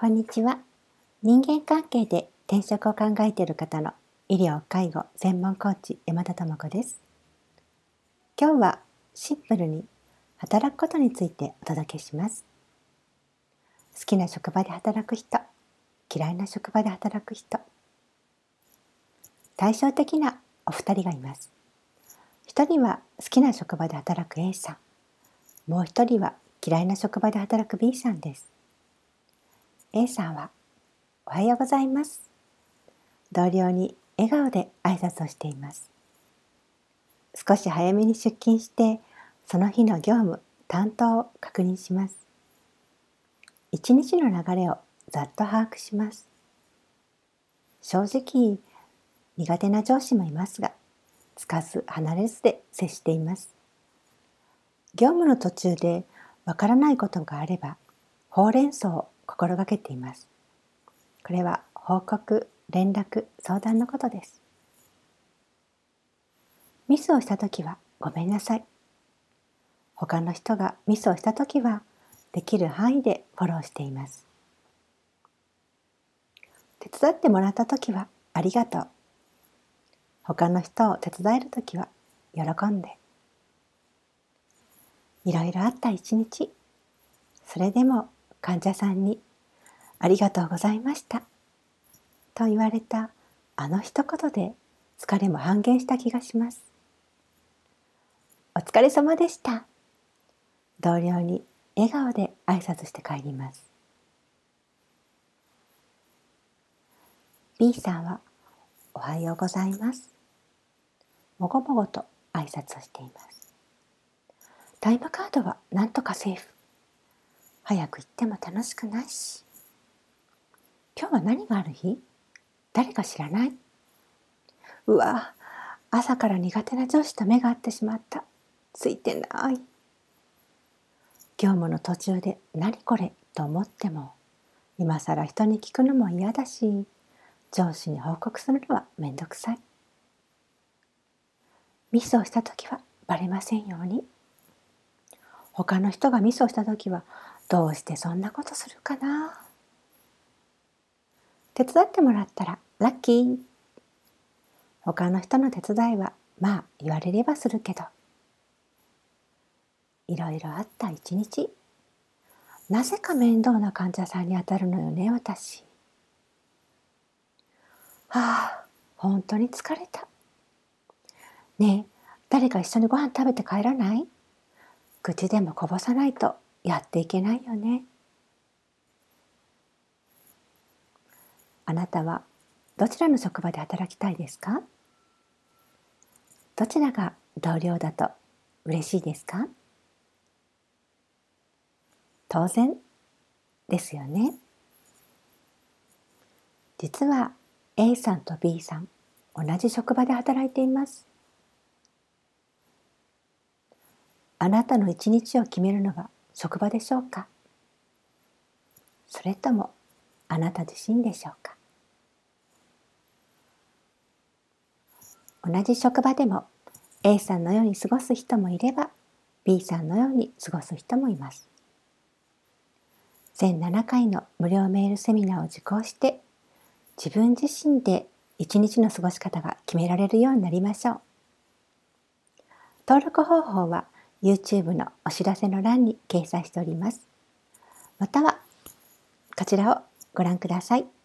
こんにちは。人間関係で転職を考えている方の医療・介護専門コーチ山田智子です。今日はシンプルに働くことについてお届けします。好きな職場で働く人、嫌いな職場で働く人。対照的なお二人がいます。一人は好きな職場で働く A さん。もう一人は嫌いな職場で働く B さんです。A さんは、おはようございます。同僚に笑顔で挨拶をしています。少し早めに出勤して、その日の業務、担当を確認します。一日の流れをざっと把握します。正直、苦手な上司もいますが、つかず離れずで接しています。業務の途中でわからないことがあれば、ほうれん草を心がけています。これは報告、連絡、相談のことです。ミスをしたときはごめんなさい。他の人がミスをしたときはできる範囲でフォローしています。手伝ってもらったときはありがとう。他の人を手伝えるときは喜んで。いろいろあった一日。それでも患者さんにありがとうございましたと言われたあの一言で疲れも半減した気がします。お疲れ様でした。同僚に笑顔で挨拶して帰ります。B さんはおはようございます。もごもごと挨拶をしています。タイムカードはなんとかセーフ。早く行っても楽しくないし。今日は何がある日？誰か知らない？うわ、朝から苦手な上司と目が合ってしまった。ついてない。業務の途中で何これと思っても、今更人に聞くのも嫌だし、上司に報告するのはめんどくさい。ミスをした時はバレませんように。他の人がミスをした時はどうしてそんなことするかな？手伝ってもらったらラッキー。他の人の手伝いはまあ言われればするけど。いろいろあった一日。なぜか面倒な患者さんに当たるのよね私。はあ本当に疲れた。ねえ誰か一緒にご飯食べて帰らない？口でもこぼさないと。やっていけないよね。あなたはどちらの職場で働きたいですか？どちらが同僚だと嬉しいですか？当然ですよね。実は A さんと B さん同じ職場で働いています。あなたの一日を決めるのは職場でしょうか？それともあなた自身でしょうか？同じ職場でも A さんのように過ごす人もいれば B さんのように過ごす人もいます。全7回の無料メールセミナーを受講して自分自身で一日の過ごし方が決められるようになりましょう。登録方法は YouTube のお知らせの欄に掲載しております。またはこちらをご覧ください。